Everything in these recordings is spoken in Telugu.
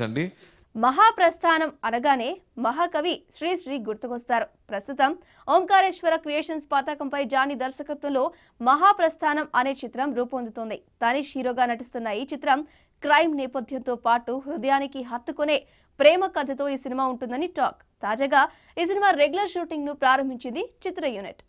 ఆలోచించండి మహాప్రస్థానం అనగానే మహాకవి శ్రీశ్రీ గుర్తుకొస్తారు. ప్రస్తుతం ఓంకారేశ్వర క్రియేషన్స్ పతాకంపై జానీ దర్శకత్వంలో మహాప్రస్థానం అనే చిత్రం రూపొందుతోంది. తనీష్ హీరోగా నటిస్తున్న ఈ చిత్రం క్రైమ్ నేపథ్యంతో పాటు హృదయానికి హత్తుకునే ప్రేమ కథతో ఈ సినిమా ఉంటుందని టాక్. తాజాగా ఈ సినిమా రెగ్యులర్ షూటింగ్ను ప్రారంభించింది చిత్ర unit.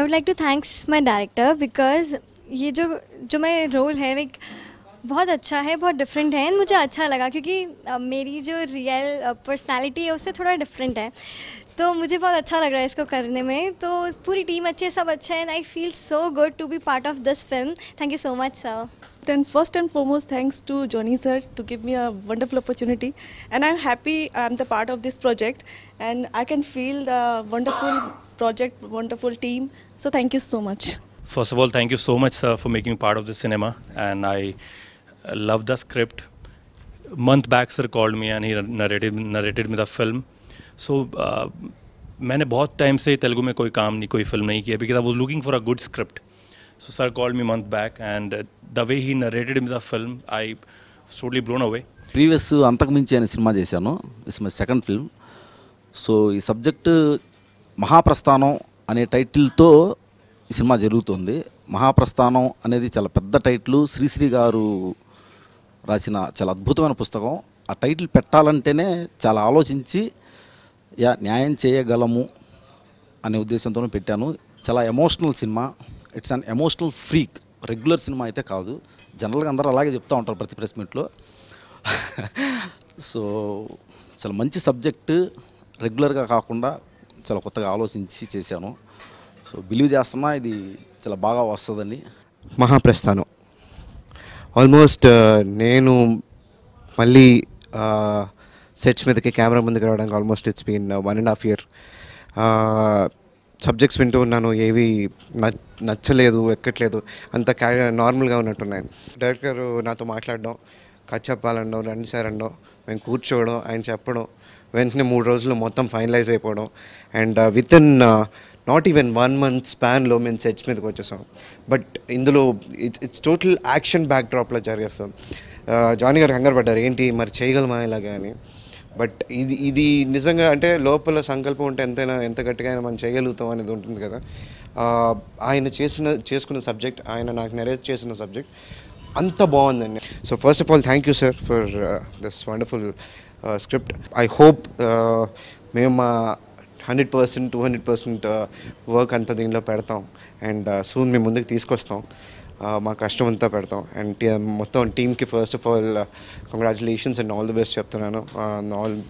I would like to thanks my director because ये जो जो मैं रोल है लाइक बहुत अच्छा है बहुत डिफरेंट है and मुझे अच्छा लगा क्योंकि अ, मेरी जो रियल पर्सनालिटी है उससे थोड़ा डिफरेंट है। तो मुझे बहुत अच्छा लग रहा है इसको करने में। तो पूरी टीम अच्छी है सब अच्छा है and I feel so good to be part of this film thank you so much sir Then first and foremost, thanks to Johnny sir to give me a wonderful opportunity, and I'm happy I'm the part of this project, and I can feel the wonderful project, wonderful team. So thank you so much. First of all, thank you so much, sir, for making part of the cinema, and I uh, love the script. A month back, sir called me and he narrated narrated me the film. So uh, मैंने बहुत टाइम से तेलुगु में कोई काम नहीं कोई फिल्म नहीं किया because I was looking for a good script so sir called me month back and the way he narrated me the film I totally blown away previous Anthaku Minchi అనే సినిమా చేశాను it's my second film so ఈ సబ్జెక్టు మహాప్రస్థానం అనే టైటిల్తో ఈ సినిమా జరుగుతుంది. మహాప్రస్థానం అనేది చాలా పెద్ద టైటిల్. శ్రీశ్రీ గారు రాసిన చాలా అద్భుతమైన పుస్తకం. ఆ టైటిల్ పెట్టాలంటేనే చాలా ఆలోచించి యా న్యాయం చేయగలము అనే ఉద్దేశంతోనే పెట్టాను. చాలా emotional cinema. It's an emotional freak. Regular cinema అయితే కాదు. జనరల్గా అందరూ అలాగే చెప్తూ ఉంటారు ప్రతి ప్రెస్ మీట్లో. సో చాలా మంచి సబ్జెక్టు. రెగ్యులర్గా కాకుండా చాలా కొత్తగా ఆలోచించి చేశాను. సో బిలీవ్ చేస్తున్నా ఇది చాలా బాగా వస్తుందని మహాప్రస్థానం. ఆల్మోస్ట్ నేను మళ్ళీ సెట్స్ మీదకి కెమెరా ముందుకు రావడానికి almost it's been one and half year. Subjects వింటూ ఉన్నాను ఏవి నచ్చలేదు ఎక్కట్లేదు అంత క్యా నార్మల్గా ఉన్నట్టున్నాయి. డైరెక్టర్ గారు నాతో మాట్లాడడం కథ చెప్పాలనడం రండి సార్ మేము కూర్చోవడం ఆయన చెప్పడం వెంటనే మూడు రోజులు మొత్తం ఫైనలైజ్ అయిపోవడం. And within not even one month స్పాన్లో మేము సెట్స్ మీదకి వచ్చేసాం. బట్ ఇందులో it's it's total action back డ్రాప్లో జరిగే ఫిల్మ్ జానీ uh, గారు కంగారు పడ్డారు ఏంటి మరి చేయగలమా ఇలాగా అని? బట్ ఇది ఇది నిజంగా అంటే లోపల సంకల్పం ఉంటే ఎంతైనా ఎంత గట్టిగా అయినా మనం చేయగలుగుతాం అనేది ఉంటుంది కదా. Uh, ఆయన చేసిన చేసుకున్న సబ్జెక్ట్ ఆయన నాకు నెరేట్ చేసిన సబ్జెక్ట్ అంత బాగుందండి. So first of all thank you sir for this wonderful script I hope మేము మా hundred percent two hundred percent work అంతా దీనిలో పెడతాం. అండ్ సూన్ uh, మేము ముందుకు తీసుకొస్తాం. Uh, మా కష్టం అంతా పెడతాం. అండ్ మొత్తం టీమ్కి first of all congratulations and all the best చెప్తున్నాను. Uh, all